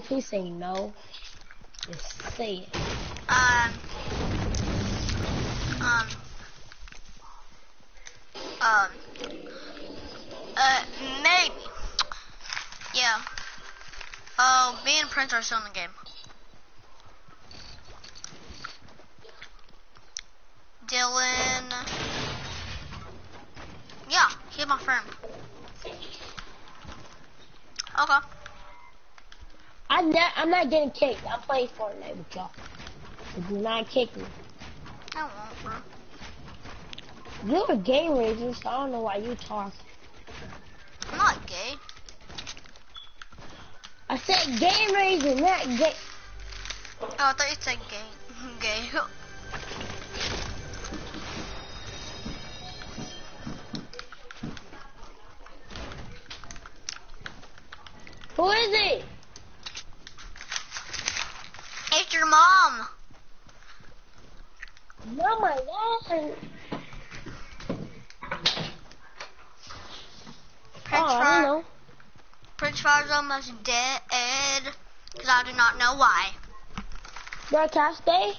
please say no. Just say it. Um. Um. Um. Uh, maybe. Yeah. Oh, me and Prince are still in the game. Dylan. Yeah, he's my friend. Okay. I'm not, I'm not getting kicked. I'm playing Fortnite with y'all. Do not kick me. I bro. You're a game ranger, so I don't know why you talk. I'm not gay. I said game ranger, not gay. Oh, I thought you said gay. gay. Who is it? Your mom. Not my dad. Prince, Oh, I know. Prince Far's almost dead. Because I do not know why. Broadcast day?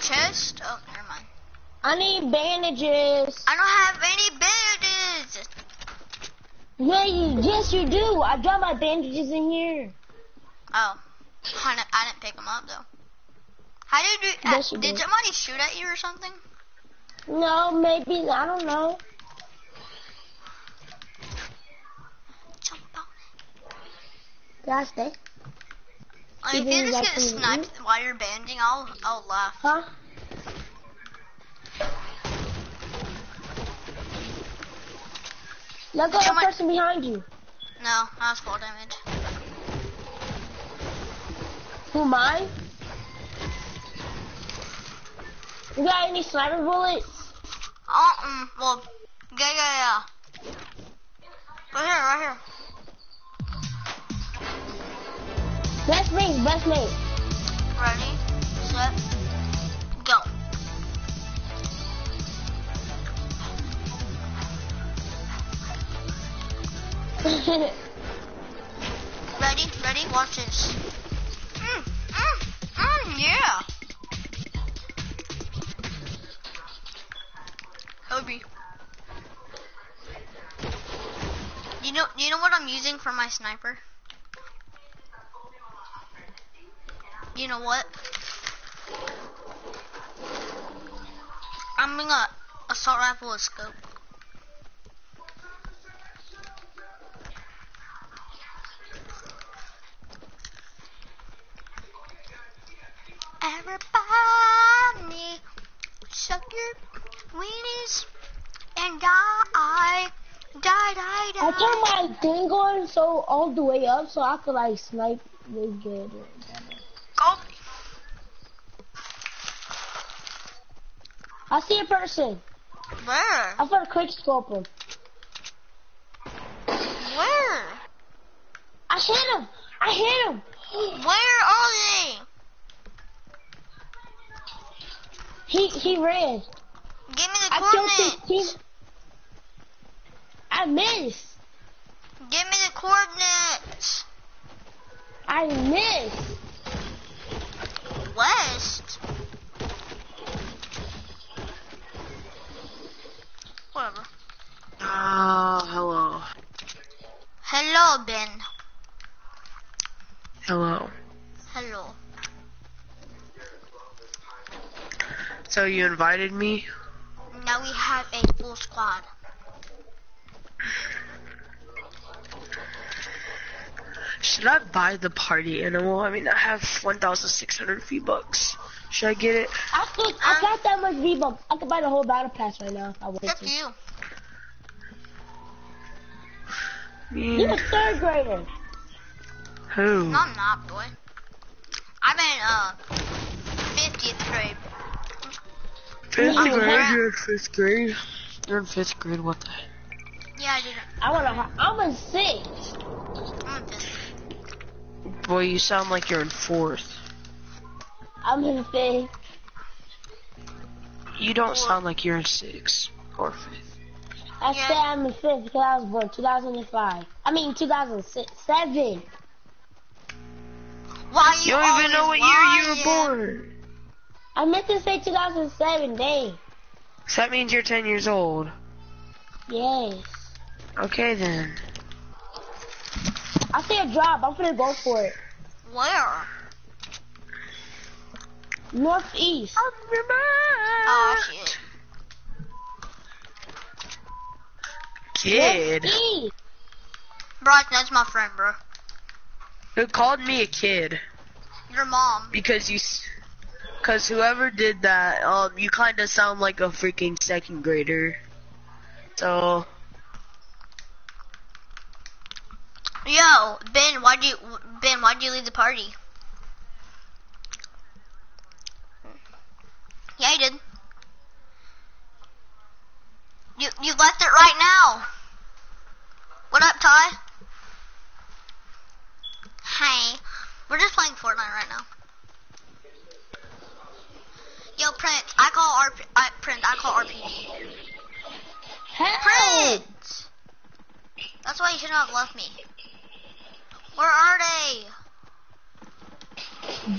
Chest? Oh, never mind. I need bandages. I don't have any bandages. Yeah, you, yes you do. I dropped my bandages in here. Oh, I didn't, I didn't pick them up though. How did you? Uh, Yes, you did did. somebody shoot at you or something? No, maybe, I don't know. Jump on it. Broadcast day? Like, if You just get sniped while you're banding, I'll I'll laugh. Huh? Look at the Someone- person behind you. No, that's full damage. Who, mine? You got any sniper bullets? Oh, um, well, yeah, yeah, yeah. Right here, right here. Best mate, best mate. Ready, set, Ready, ready, watch this. Mm, mm, mm, yeah. Kobe. You know, you know what I'm using for my sniper? You know what? I'm gonna assault rifle with scope. Everybody, weenies and die, die, die, die. I turned my thing on so all the way up so I could like snipe really good. Go. I see a person. Where? I put a quick scope him. Where? I hit him. I hit him. Where are they? He he ran. Give me the I killed his coordinates. team. I missed. Give me the coordinates. I missed. West. Whatever. Oh, hello. Hello, Ben. Hello. Hello. So you invited me? Now we have a full squad. Should I buy the party animal? I mean, I have 1,600 V-Bucks. Should I get it? I think I got that much V bucks. I could buy the whole battle pass right now if I wanted Fuck to. you. You a third grader. Who? No, I'm not, boy. I'm in uh 50th grade. Fifth I'm grade? You're in fifth grade? You're in fifth grade, what the heck? Yeah, I did. I wanna. I'm a six. I'm in fifth. Boy, you sound like you're in fourth. I'm in fifth. You don't sound like you're in six. or fifth. I Yeah. said I'm in fifth because I was born 2005. I mean 2007. Why You you don't even know what always year you were lying? born. I meant to say 2007. Dang. So that means you're 10 years old. Yes. Okay then. I see a job. I'm gonna go for it. Where? Northeast. Oh shit. Kid. Northeast. Bryce, that's my friend, bro. Who called me a kid? Your mom. Because you, s- cause whoever did that, um, you kind of sound like a freaking second grader. So, Yo, Ben, why'd you Ben, why'd you leave the party? Yeah, you did. You you left it right now. What up, Ty? Hey, we're just playing Fortnite right now. Yo, Prince, I call RP, Prince, I call RPG. Help! Prince! That's why you shouldn't have left me. Where are they?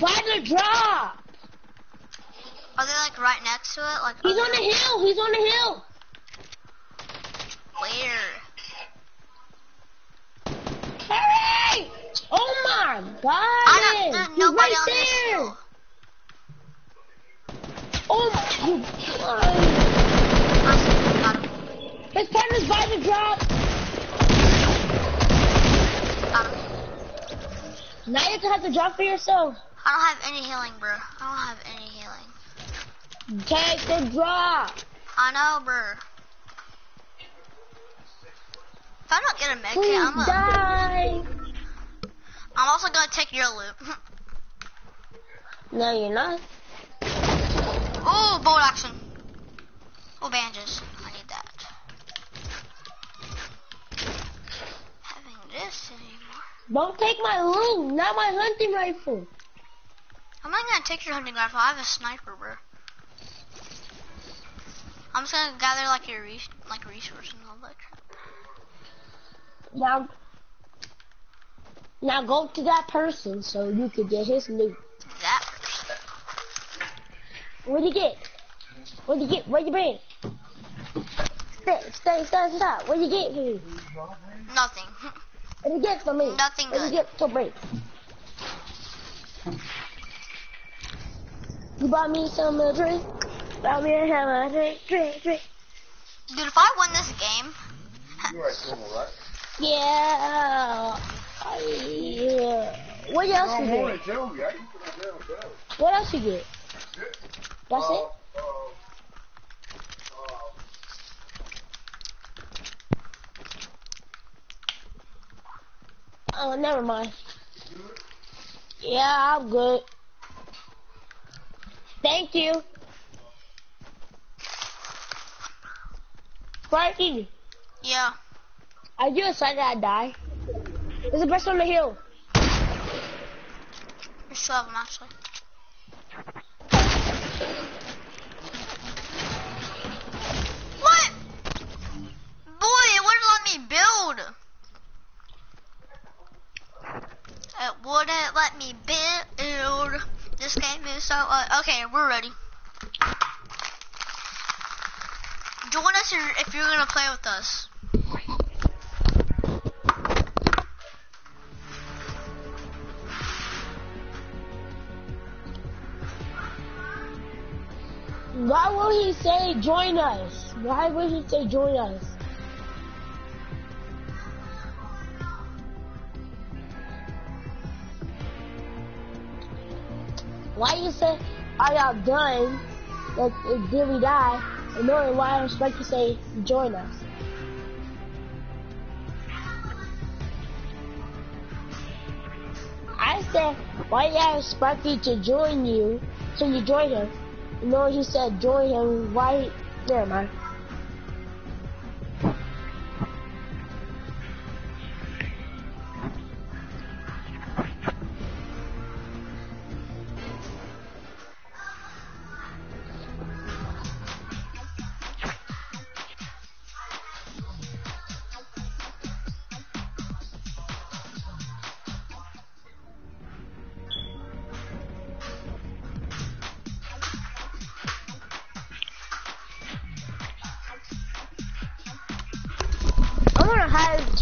By the drop. Are they like right next to it? Like He's on the hill. He's on the hill. where? Hurry! Oh my God! I don't. There's He's nobody right on this there. hill. Oh my God! I see- Got him. His partner's by the drop. Now you have to drop for yourself. I don't have any healing, bro. I don't have any healing. Take the drop. I know, bro. If I don't get a med kit, Please I'm, a, die. I'm also gonna take your loot. No, you're not. Oh, bolt action. Oh, bandages. I need that. Having this anymore. Don't take my loot. Not my hunting rifle. I'm not gonna take your hunting rifle. I have a sniper, bro. I'm just gonna gather like your res- like resources and all that. crap. Now, now go to that person so you can get his loot. That person. What'd you get? What'd you get? What'd you bring? Stay, stay, stay, stop. What'd you get for me? Nothing. What'd you get for me? Nothing What'd good. you get to bring? You bought me some uh, drink? Bought me a hammer, drink, drink, drink. Dude, if I win this game, You like normal, right? Yeah. I, yeah. What else No you get? than tell me. I can put that down better. What else you get? That's uh, it? Uh, uh, Oh, never mind. Yeah, I'm good. Thank you. Sparky, yeah. are you excited I die? There's a person on the hill. There's two of them actually. What? Boy, it wouldn't let me build. It wouldn't let me build. This game is so. Uh, okay, we're ready. Join us if you're gonna play with us. Will he say join us? Why would he say join us? Why you say, are y'all done? Like, did we die? And knowing why I'm supposed to say join us. I said, why you ask Sparky to join you, so you join him? Know he said join him, why, never mind.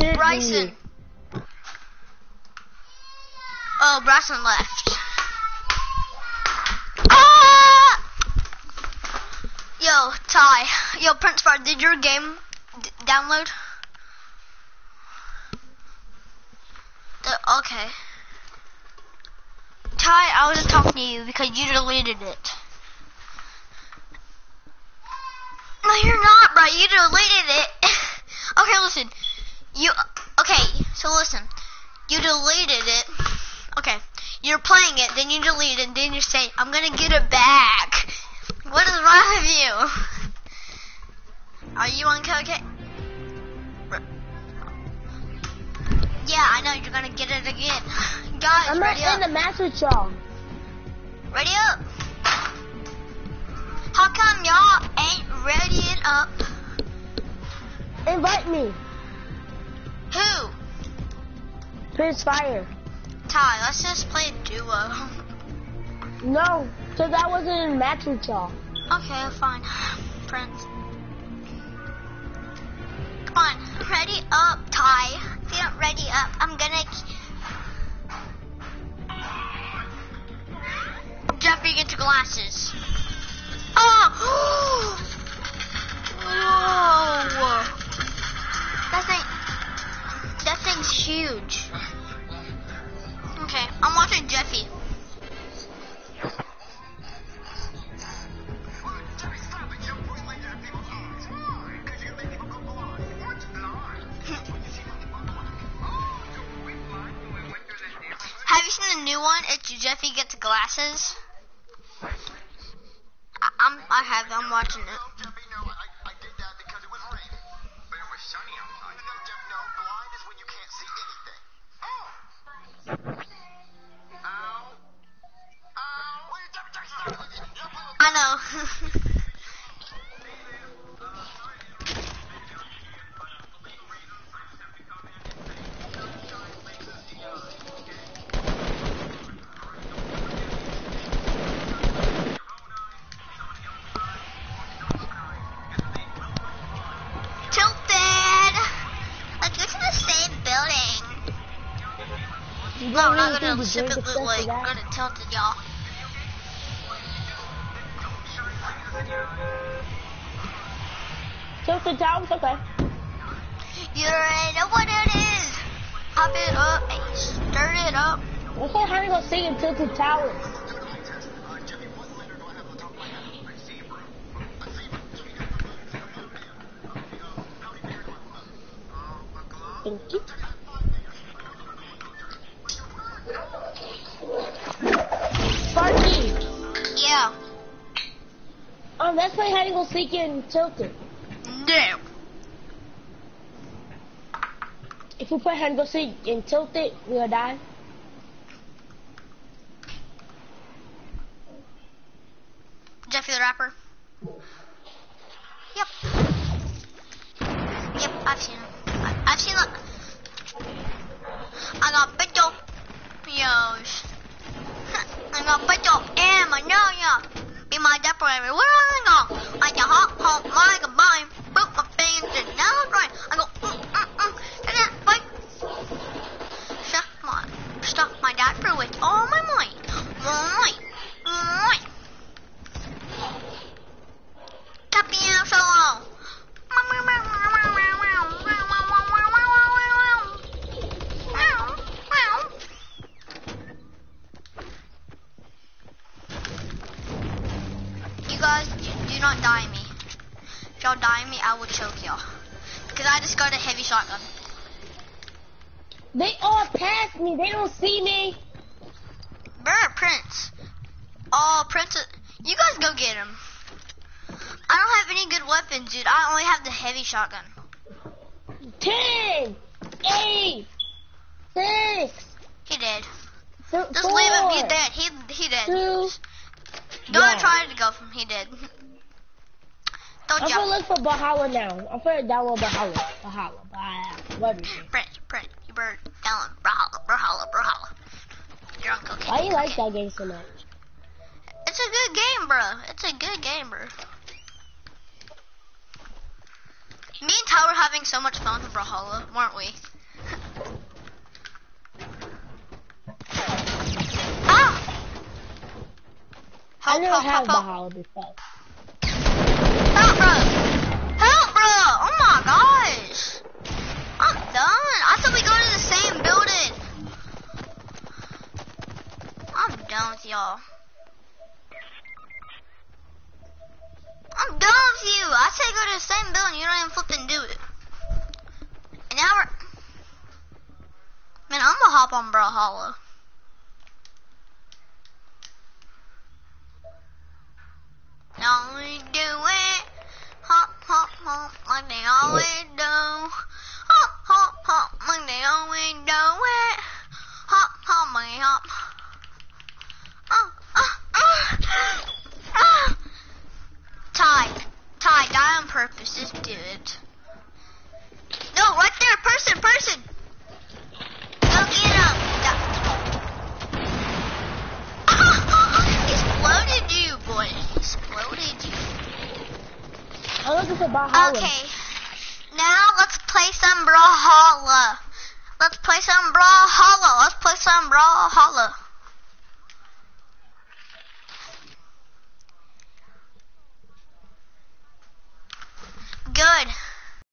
Cherokee. Bryson. Oh, Bryson left. Ah! Yo, Ty. Yo, Prince Fire, did your game download? The, okay. Ty, I wasn't talking to you because you deleted it. No, you're not, bro. You deleted it. okay, listen. You okay? So listen. You deleted it. Okay. You're playing it, then you delete it, and then you say, "I'm gonna get it back." What is wrong with you? Are you on cocaine? Yeah, I know you're gonna get it again. Guys, I'm not ready in the match with y'all. Ready up. How come y'all ain't readying up? Invite me. Who? Prince Fire. Ty, let's just play duo. No, because I wasn't in a match with y'all. Okay, fine. Friends. Come on, ready up, Ty. If you're not ready up, I'm gonna. Jeffrey, get your glasses. Oh! Whoa! That thing. Thing's huge. Okay, I'm watching Jeffy. Have you seen the new one? It's Jeffy gets glasses. I, I'm. I have. I'm watching it. No, we're don't not really gonna think the it like gonna tilt it, y'all. Tilted Towers, okay. You already know what it is. Pop it up and stir it up. Let's play hide and go seek in Tilted Towers. Thank you. Um, let's play hide and go seek in Tilted. No. If we play hide and go seek in Tilted, we'll die. Jeffy the rapper. Yep. Yep, I've seen him. I, I've seen him. I got video. Yosh. I got video and my no Be my decorator. Where I go? I can hop, hop, my goodbye. Boop, my fingers and now it's right. I go, mm, mm, mm. And then, wait. Stuff my, stuff my dad through with all my might. Might. Might. Capian solo. You guys, do, do not die me. If y'all die me, I will choke y'all. Because I just got a heavy shotgun. They all pass me. They don't see me. Burr, Prince. Prince. You guys go get him. I don't have any good weapons, dude. I only have the heavy shotgun. Ten, eight, six, He did. th- Just four, leave him. He did. He he did. two. Don't Yeah. try to go from. He did. Don't I'm gonna look for Bahala now. I'm gonna download Bahala. Bahala. Bahala. What is it? Prince, Prince, you better down. Brawler, brawler, brawler. You're on cocaine. Why you like that game so much? It's a good game, bro. It's a good game, bro. Me and Tyler were having so much fun with Brawlhalla, weren't we? ah! I Help, never help, had help, help. Before. Help, bro! Help, bro! Oh my gosh! I'm done. I thought we go to the same building. I'm done with y'all. I'm done with you. I say go to the same building. You don't even flipping do it. And now we're. Man, I'm gonna hop on Brawlhalla. Now we do it. Hop, hop, hop, like they always do. Hop, hop, hop, like they always do it. Hop, hop, like hop. Ah, ah, ah, ah. Ty, Ty, die on purpose. Just do it. No, right there, person, person. Go get him. Ah, exploded you, boy. Exploded you. I'm looking for Valhalla. Okay. Now let's play some Brawlhalla. Let's play some Brawlhalla. Let's play some Brawlhalla.